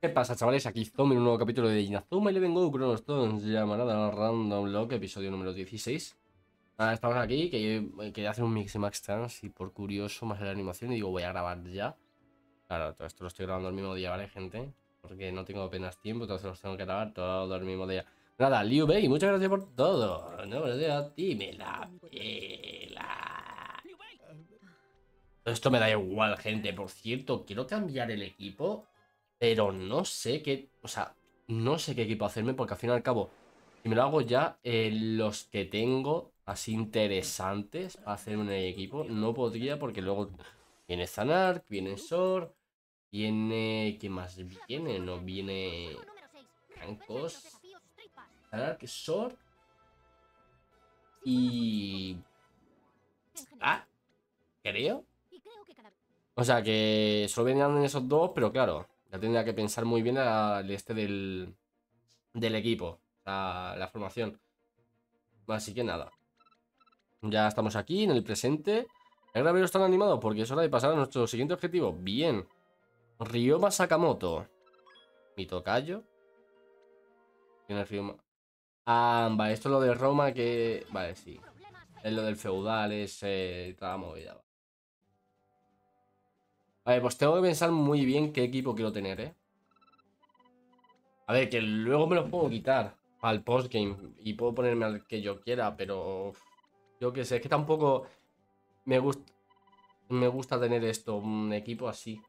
¿Qué pasa, chavales? Aquí Zombie en un nuevo capítulo de Inazuma y le vengo Chrono Stones, llamarada Random Lock, episodio número 16. Ahora estamos aquí, que quería hacer un Mix Max Trans y por curioso más la animación y digo voy a grabar ya. Claro, todo esto lo estoy grabando el mismo día, ¿vale, gente? Porque no tengo apenas tiempo, entonces los tengo que grabar todo el mismo día. Nada, Liu Bei, muchas gracias por todo. No, gracias a ti, me la pela. Esto me da igual, gente. Por cierto, quiero cambiar el equipo pero no sé qué, o sea, no sé qué equipo hacerme porque al fin y al cabo, si me lo hago ya, eh, los que tengo así interesantes para hacerme un equipo, no podría porque luego viene Zanark, viene Sor, viene... ¿Qué más viene? No viene... Cancos, Zanark, Sor y... Ah, creo. O sea que solo venían esos dos, pero claro, ya tendría que pensar muy bien el este del, del equipo, la, la formación. Así que nada. Ya estamos aquí en el presente. El gravero está animado porque es hora de pasar a nuestro siguiente objetivo. Bien. Ryoma Sakamoto. Mi tocayo. Tiene Ryoma. Ah, vale, esto es lo de Roma que... Vale, sí. Es lo del feudal, es... Toda movida. Vale, pues tengo que pensar muy bien qué equipo quiero tener, ¿eh? A ver, que luego me lo puedo quitar al postgame y puedo ponerme al que yo quiera, pero yo qué sé, es que tampoco me gusta me gusta tener esto, un equipo así.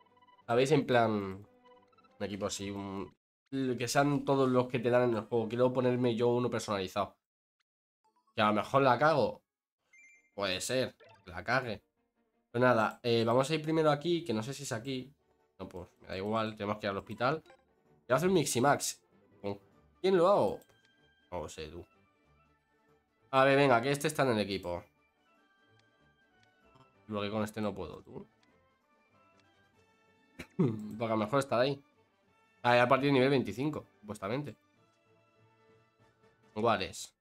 ¿Sabéis? En plan, un equipo así, que sean todos los que te dan en el juego. Quiero ponerme yo uno personalizado. Que a lo mejor la cago. Puede ser, la cague. Pues nada, eh, vamos a ir primero aquí, que no sé si es aquí. No, pues me da igual, tenemos que ir al hospital. A hacer un Miximax. ¿Con quién lo hago? No sé, tú. A ver, venga, que este está en el equipo. Lo que con este no puedo, tú. Porque a lo mejor está ahí. Ah, a partir de nivel 25, supuestamente. es?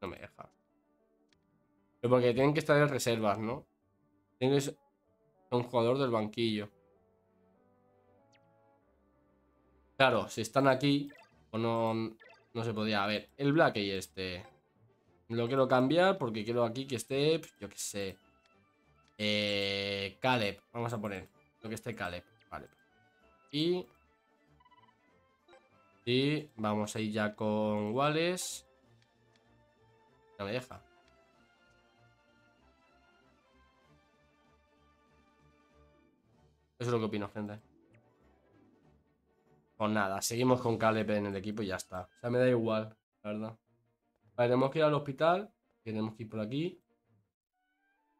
No me deja. Pero porque tienen que estar en reservas, ¿no? Tienes un jugador del banquillo. Claro, si están aquí, o no, no se podía. A ver, el Black y este. Lo quiero cambiar porque quiero aquí que esté, pues, yo que sé. Eh, Caleb, vamos a poner. Lo que esté Caleb. Vale. Y... Y vamos a ir ya con Wallace. No me deja. Eso es lo que opino, gente. Pues nada, seguimos con Caleb en el equipo y ya está. O sea, me da igual, la verdad. Vale, tenemos que ir al hospital. Tenemos que ir por aquí.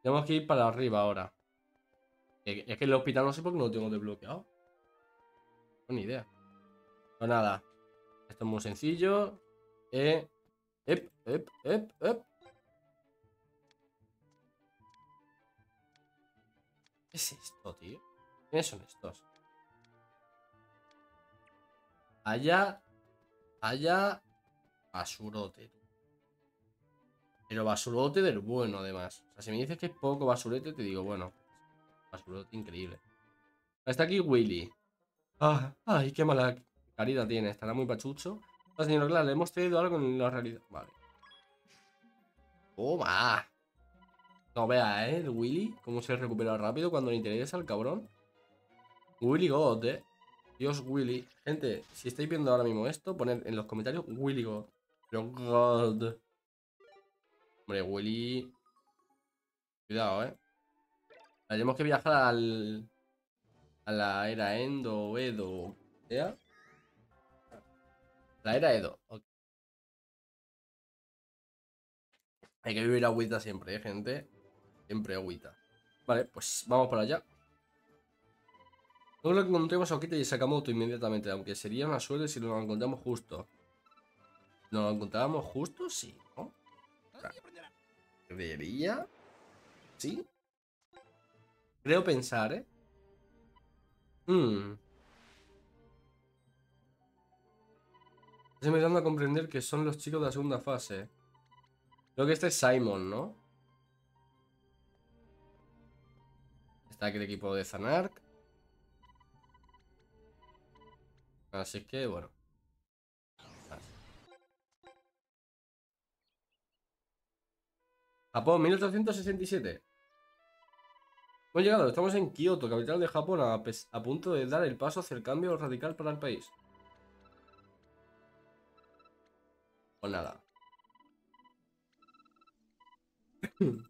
Tenemos que ir para arriba ahora. Es que el hospital no sé por qué no lo tengo desbloqueado. No, ni idea. Pues nada. Esto es muy sencillo. Eh. Ep, ep, ep, ep. ¿Qué es esto, tío? ¿Quiénes son estos? Allá. Allá. Basurote. Pero basurote del bueno, además. O sea, si me dices que es poco basurete, te digo, bueno. Basurote increíble. Está aquí Willy. Ah, ay, qué mala caridad tiene. Estará muy pachucho. Ah, señor claro, le hemos traído algo en la realidad. Vale. ¡Toma! No vea, ¿eh? El Willy. Cómo se recupera rápido cuando le interesa al cabrón. Willy God, eh. Dios Willy. Gente, si estáis viendo ahora mismo esto, poned en los comentarios Willy God. Pero God. Hombre, Willy. Cuidado, eh. Tenemos que viajar al. A la era Endo, Edo. ¿Ya? La era Edo. Hay que vivir agüita siempre, ¿eh, gente? Siempre agüita. Vale, pues vamos para allá. No lo encontremos a Okita y Sakamoto inmediatamente, aunque sería una suerte si lo encontramos justo. ¿Nos lo encontrábamos justo? Sí, ¿no? ¿Sí? Creo pensar, ¿eh? Hmm. Estoy empezando a comprender que son los chicos de la segunda fase. Creo que este es Simon, ¿no? Está aquí el equipo de Zanark. Así que, bueno. Japón, 1867. Hemos llegado, estamos en Kioto, capital de Japón, a, a, punto de dar el paso hacia el cambio radical para el país. Pues nada.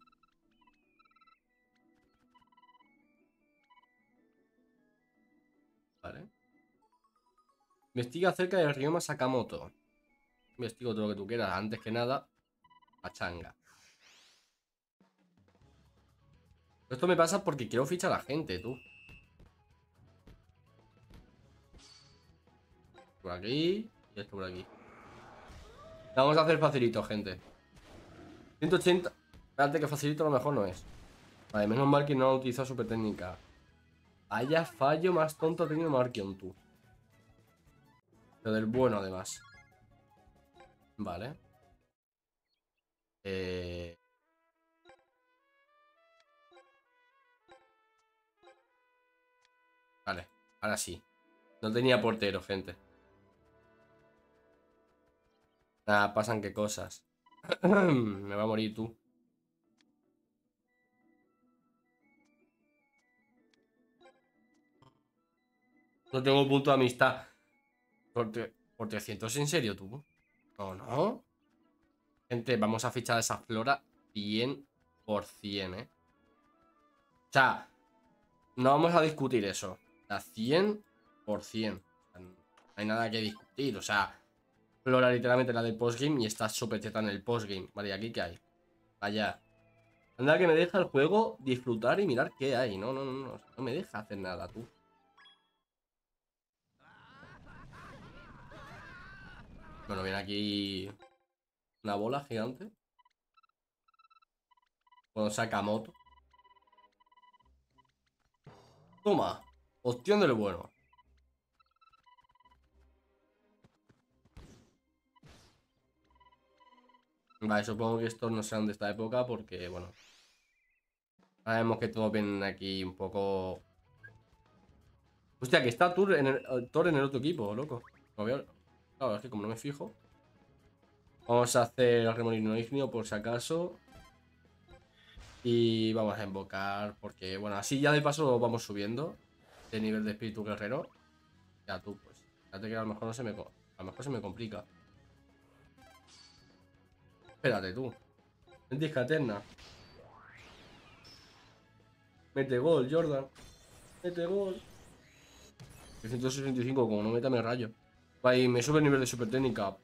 Investiga acerca del Ryoma Sakamoto. Investigo todo lo que tú quieras. Antes que nada, changa. Esto me pasa porque quiero fichar a la gente, tú. Por aquí y esto por aquí. Vamos a hacer facilito, gente. 180. Espérate que facilito a lo mejor no es. Vale, menos mal que no ha utilizado super técnica. Vaya fallo más tonto ha tenido Markion, tú. Lo del bueno, además. Vale. Eh... Vale, ahora sí. No tenía portero, gente. Nada, pasan qué cosas. Me va a morir tú. No tengo punto de amistad. Por, por 300, ¿en serio tú? No, no. Gente, vamos a fichar esa flora 100%, ¿eh? O sea, no vamos a discutir eso. A 100%. No hay nada que discutir. O sea, Flora literalmente la del postgame y está súper cheta en el postgame. Vale, ¿y aquí qué hay? Vaya. Anda que me deja el juego disfrutar y mirar qué hay. No, no, no, no. No me deja hacer nada, tú. Bueno, viene aquí una bola gigante. Cuando saca moto. Toma. Opción de lo bueno. Vale, supongo que estos no sean de esta época porque, bueno. Sabemos que todos vienen aquí un poco... Hostia, que está Thor en el, Thor en el otro equipo, loco. Claro, es que como no me fijo. Vamos a hacer el remolino ignio por si acaso. Y vamos a invocar porque, bueno, así ya de paso vamos subiendo de nivel de espíritu guerrero. Ya tú, pues. Fíjate que a lo mejor no se me... A lo mejor se me complica. Espérate tú. Ventisca eterna. Mete gol, Jordan. Mete gol. 365, como no meta me rayo. Ahí me sube el nivel de super técnica.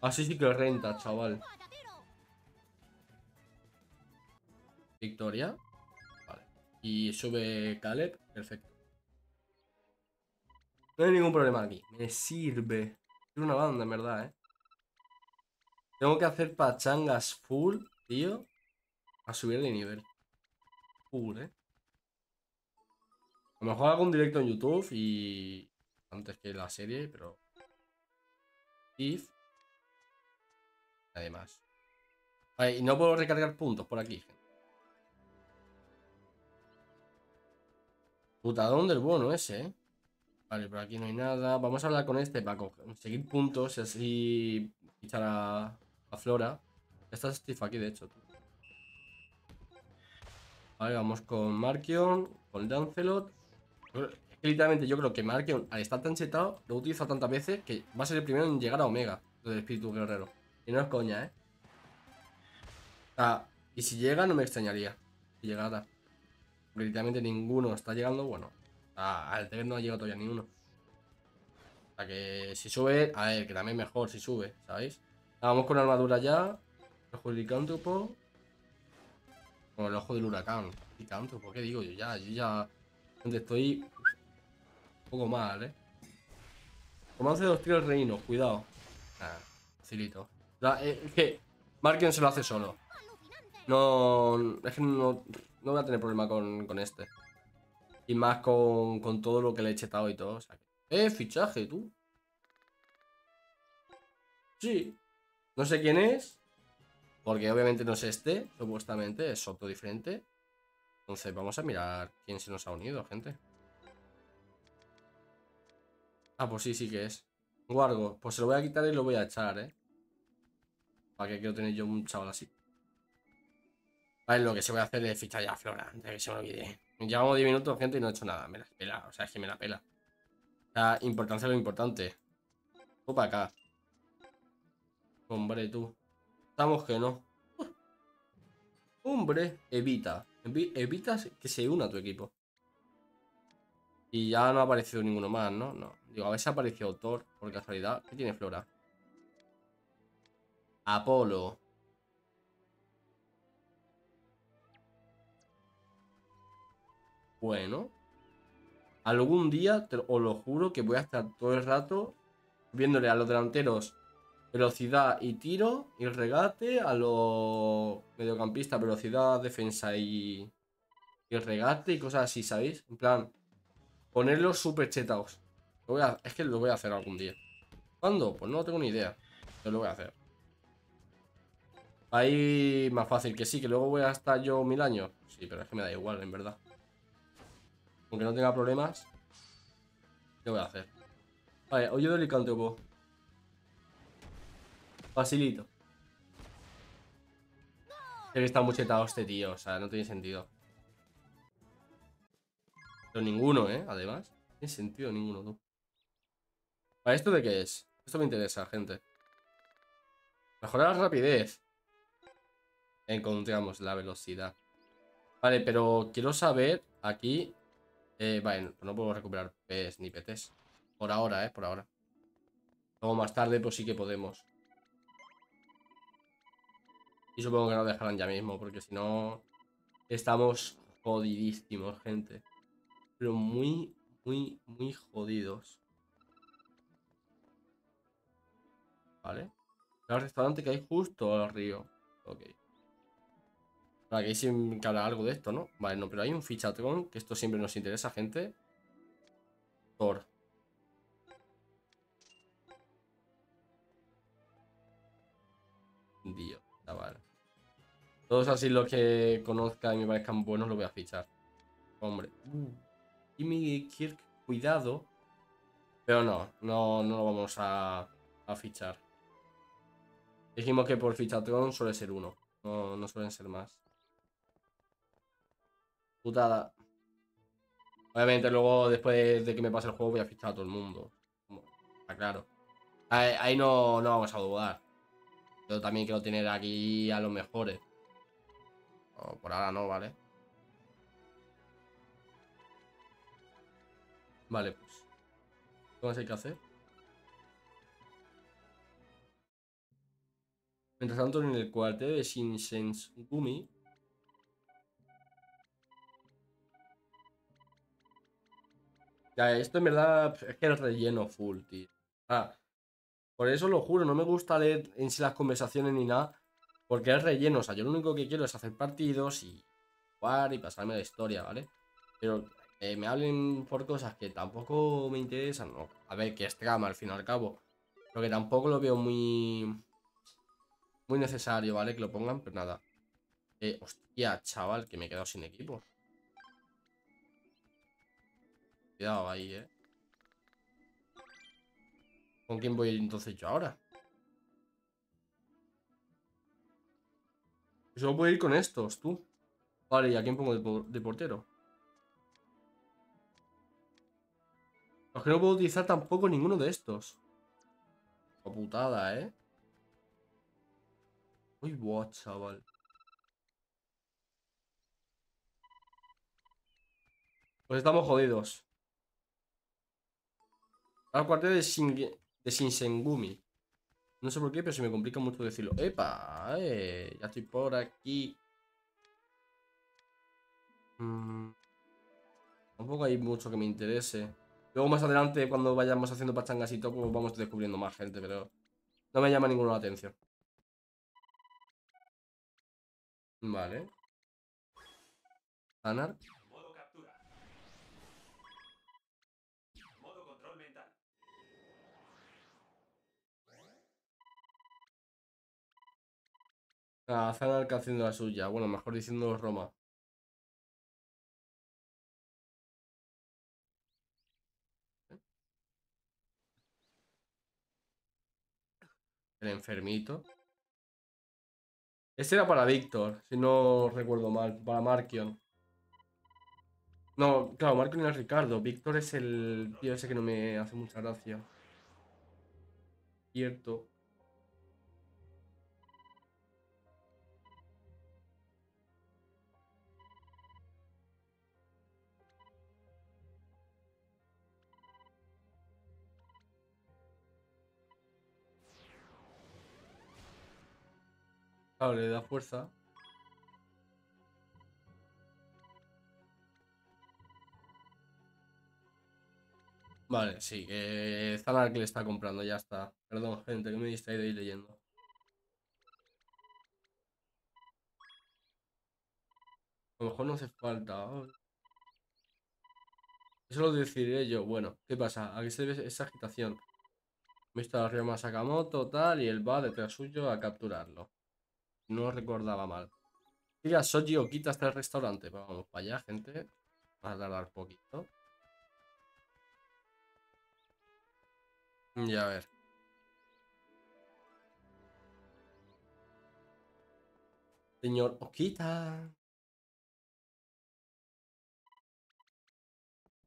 Así sí que renta, chaval. Victoria. Y sube Caleb. Perfecto. No hay ningún problema aquí. Me sirve. Es una banda, en verdad, ¿eh? Tengo que hacer pachangas full, tío. A subir de nivel. Full, ¿eh? A lo mejor hago un directo en YouTube y... Antes que la serie, pero... If... Además. Vale, y no puedo recargar puntos por aquí, gente. Putadón del bueno ese, ¿eh? Vale, por aquí no hay nada. Vamos a hablar con este para conseguir puntos y así fichar a, a Flora. Está Steve aquí, de hecho. Vale, vamos con Markion, con Dancelot. Literalmente yo creo que Markion, al estar tan chetado, lo utiliza tantas veces que va a ser el primero en llegar a Omega, del espíritu guerrero. Y no es coña, ¿eh? y si llega, no me extrañaría. Si llegara literalmente ninguno está llegando, bueno, al tener no ha llegado todavía ni uno. O sea que si sube, a ver, que también mejor si sube, ¿sabéis? Vamos con armadura ya. Ojo del licántropo. Con el ojo del huracán. Licántropo, ¿qué digo yo? Ya, yo ya. Donde estoy. Poco mal, ¿eh? Romance los el reino, cuidado. Ah, facilito. Eh, es que Marken se lo hace solo. No. Es que no. No voy a tener problema con, este. Y más con, con, todo lo que le he chetado y todo. O sea, ¡Eh, fichaje, tú! Sí. No sé quién es. Porque obviamente no es este, supuestamente. Es otro diferente. Entonces vamos a mirar quién se nos ha unido, gente. Ah, pues sí, sí que es. Guargo. Pues se lo voy a quitar y lo voy a echar, ¿eh? ¿Para qué quiero tener yo un chaval así? Vale, lo que se voy a hacer es fichar ya a Flora, antes que se me olvide. Llevamos 10 minutos, gente, y no he hecho nada. Me la pela, o sea, es que me la pela. Sea, importancia es lo importante. Tú para acá. Hombre, tú. Estamos que no. Hombre, evita. Evita que se una tu equipo. Y ya no ha aparecido ninguno más, ¿no? No. Digo, a ver si ha aparecido Thor, por casualidad. ¿Qué tiene Flora? Apolo. Bueno. Algún día, os lo juro, que voy a estar todo el rato viéndole a los delanteros velocidad y tiro y regate, a los mediocampistas velocidad, defensa y, y regate y cosas así, ¿sabéis? En plan, ponerlos súper chetados. es que lo voy a hacer algún día. ¿Cuándo? Pues no tengo ni idea. Pero lo voy a hacer. Ahí más fácil que sí, que luego voy a estar yo mil años. Sí, pero es que me da igual, en verdad. Aunque no tenga problemas, ¿qué voy a hacer? Vale, oye del licántropo. Facilito. que está muy chetado este tío, o sea, no tiene sentido. Ninguno, ¿eh? Además. No tiene sentido ninguno, tú. ¿Para esto de qué es? Esto me interesa, gente. Mejorar la rapidez. Encontramos la velocidad. Vale, pero quiero saber aquí eh, vale, no puedo recuperar Ps ni PTs. Por ahora, eh, por ahora. Luego más tarde, pues sí que podemos. Y supongo que nos dejarán ya mismo, porque si no... Estamos jodidísimos, gente. Pero muy, muy, muy jodidos. ¿Vale? El restaurante que hay justo al río. Ok. Para que sí que hablar algo de esto, ¿no? Vale, no, pero hay un fichatron, que esto siempre nos interesa, gente. Thor. Dios, chaval. Todos así los que conozca y me parezcan buenos lo voy a fichar. Hombre. Y mi Kirk, cuidado. Pero no, no, no lo vamos a, a fichar. Dijimos que por fichatron suele ser uno. No, no suelen ser más. Putada. Obviamente luego, después de que me pase el juego, voy a fichar a todo el mundo. Está claro. Ahí, no, no, vamos a dudar. Yo también quiero tener aquí a los mejores. por ahora no, ¿vale? Vale, pues. ¿Qué más hay que hacer? Mientras tanto, en el cuartel de Shinsengumi Ya, esto en verdad es que es relleno full, tío. Ah, por eso lo juro, no me gusta leer en sí las conversaciones ni nada. Porque es relleno, o sea, yo lo único que quiero es hacer partidos y jugar y pasarme la historia, ¿vale? Pero eh, me hablen por cosas que tampoco me interesan, ¿no? A ver, que es trama al fin y al cabo. Pero que tampoco lo veo muy... Muy necesario, ¿vale? Que lo pongan, pero nada. Eh, hostia, chaval, que me he quedado sin equipo. Cuidado ahí, ¿eh? ¿Con quién voy entonces yo ahora? Solo puedo ir con estos, tú. Vale, ¿y a quién pongo de, portero? Es que no puedo utilizar tampoco ninguno de estos. O putada, ¿eh? Uy, buah, chaval. Pues estamos jodidos. Al cuartel de, Shinsengumi. No sé por qué, pero se me complica mucho decirlo. ¡Epa! Eh, ya estoy por aquí. Mm, tampoco hay mucho que me interese. Luego más adelante, cuando vayamos haciendo pachangas y todo, pues vamos descubriendo más gente, pero no me llama ninguna la atención. Vale. Anar. Ah, Zanark haciendo la suya. Bueno, mejor diciendo Roma. El enfermito. Este era para Víctor, si no recuerdo mal, para Markion. No, claro, Markion es Ricardo. Víctor es el tío ese que no me hace mucha gracia. Cierto. Claro, le da fuerza. Vale, sí, que Zanar que le está comprando, ya está. Perdón, gente, que me he distraído ahí leyendo. A lo mejor no hace falta. Eso lo decidiré yo. Bueno, ¿qué pasa? Aquí se ve esa agitación. Me está arriba Sakamoto, tal, y él va detrás suyo a capturarlo. No recordaba mal. Mira, Soji o quita hasta el restaurante. Vamos para allá, gente. Va a tardar poquito. Ya a ver. Señor Okita.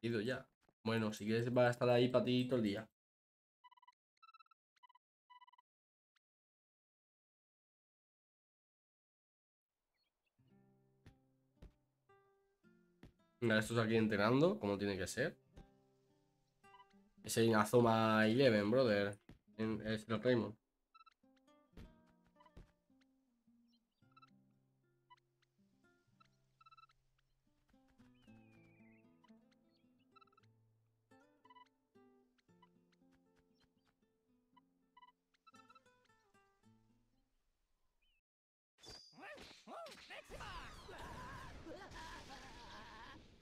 Ido ya. Bueno, si quieres va a estar ahí para ti todo el día. Mira, estos aquí entrenando, como tiene que ser. Ese Inazuma Eleven, brother. En, es el Raymond.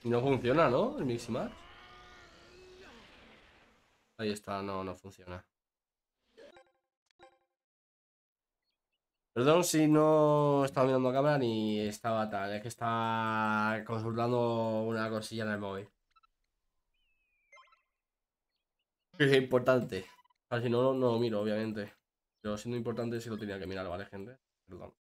No funciona, ¿no? El Miximax. Ahí está, no, no funciona. Perdón si no estaba mirando a cámara ni estaba tal, es que estaba consultando una cosilla en el móvil. Es importante. si no, no lo miro, obviamente. Pero siendo importante sí lo tenía que mirar, ¿vale, gente? Perdón.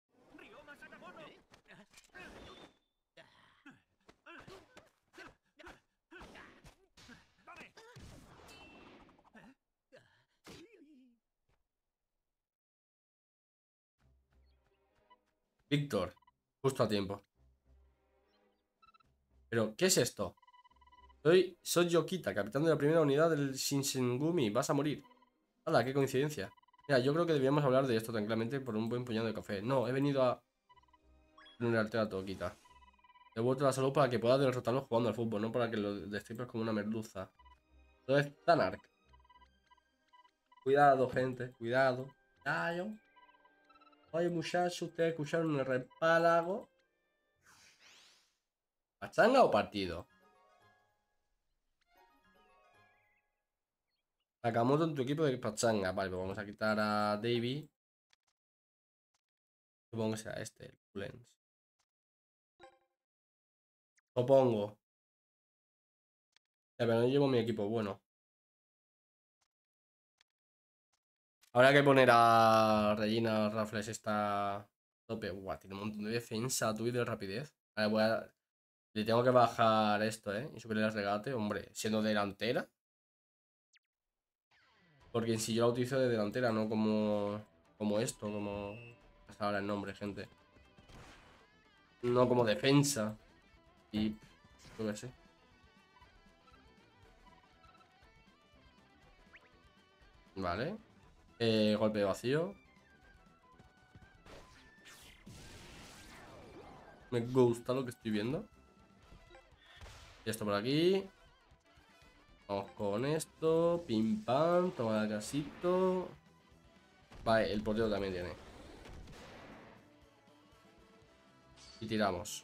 Víctor, justo a tiempo. Pero, ¿qué es esto? Soy, soy Yokita, capitán de la primera unidad del Shinsengumi. Vas a morir. ¡Hala, qué coincidencia! Mira, yo creo que debíamos hablar de esto tranquilamente por un buen puñado de café. No, he venido a... Reunirte a Tokita. A la salud para que puedas derrotarlo jugando al fútbol, no para que lo destripes como una merluza. Todo es Tanark. Cuidado, gente, cuidado. yo. Oye, muchachos, ustedes escucharon el repálago. ¿Pachanga o partido? Sakamoto en tu equipo de pachanga. Vale, pues vamos a quitar a Davy. Supongo que será este, el Culens. Supongo. Ya, pero no llevo mi equipo bueno. Habrá que poner a Regina Raffles esta tope. Buah, tiene un montón de defensa, tú y de rapidez. Vale, voy a... Le tengo que bajar esto, ¿eh? Y subirle el regate, hombre. Siendo delantera. Porque si yo la utilizo de delantera, no como, como esto, como... Hasta ahora el nombre, gente. No como defensa. Y... Yo qué sé. Vale. Eh, golpe vacío. Me gusta lo que estoy viendo. Y esto por aquí. Vamos con esto. Pim pam. Toma el casito. Vale, el portero también tiene. Y tiramos.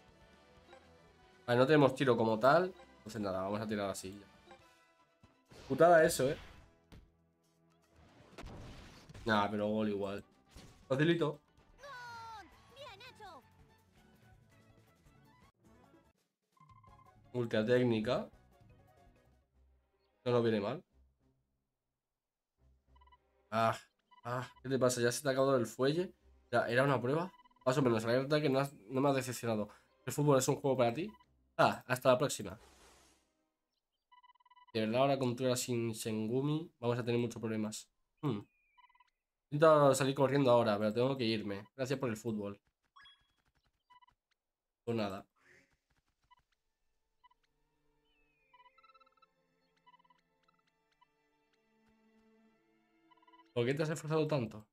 Vale, no tenemos tiro como tal. Entonces nada, vamos a tirar así. Putada eso, eh. Nah, pero gol igual. Facilito. Ultra técnica. No nos viene mal. Ah, Ah, ¿qué te pasa? ¿Ya se te ha acabado el fuelle? Ya, ¿Era una prueba? Más o menos, la verdad que no, me has decepcionado. ¿El fútbol es un juego para ti? Ah, hasta la próxima. De verdad, ahora con Tura sin Sengumi vamos a tener muchos problemas. Hmm. Intento salir corriendo ahora, pero tengo que irme. Gracias por el fútbol. Pues nada. ¿Por qué te has esforzado tanto?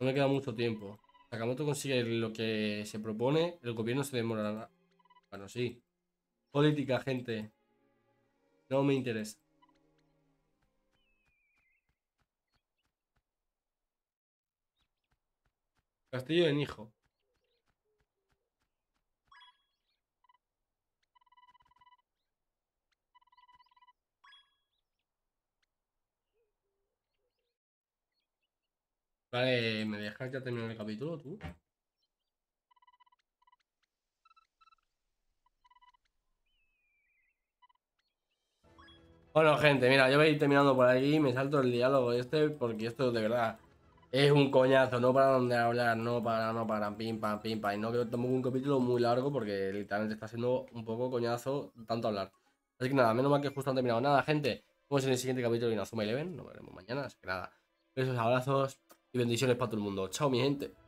No me queda mucho tiempo. Sakamoto consigue lo que se propone, el gobierno se demorará. Bueno, sí. Política, gente. No me interesa. Castillo de Nijo. Vale, ¿me dejas ya terminar el capítulo tú? Bueno, gente, mira, yo voy a ir terminando por aquí, me salto el diálogo este, porque esto de verdad es un coñazo, no para donde hablar, no para, no para, pim, pam, pim, pam. Y no quiero tampoco un capítulo muy largo, porque literalmente está siendo un poco coñazo tanto hablar. Así que nada, menos mal que justo han terminado. Nada, gente, vemos en el siguiente capítulo de Inazuma Eleven, nos veremos mañana, así que nada. Besos, abrazos y bendiciones para todo el mundo. Chao, mi gente.